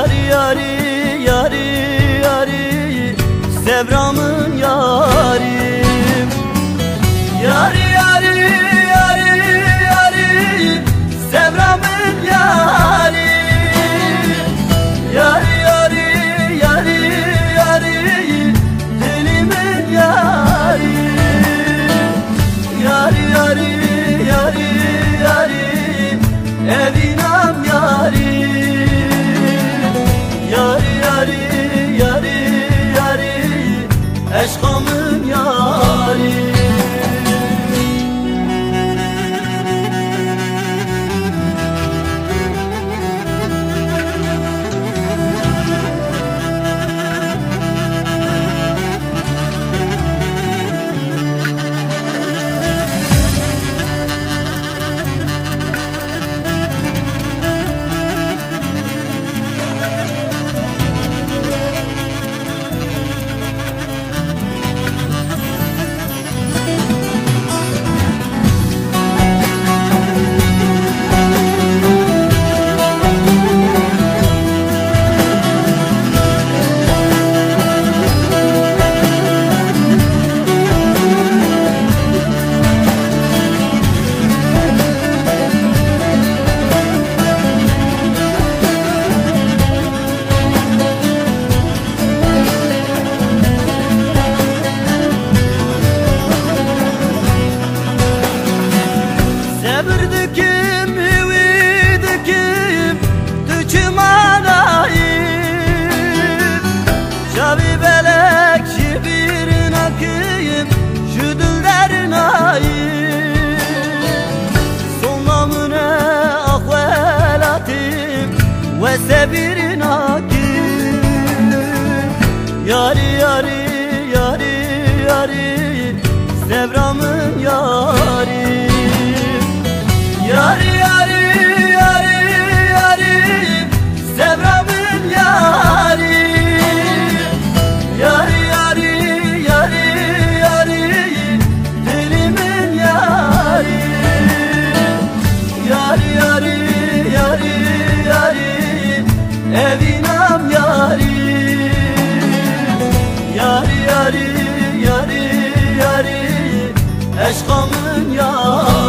Yari yari yari yari. Sevramın yarim Eşkamın sebirin akını Yari yari yari yari Sevramın yari. Eşkamın yar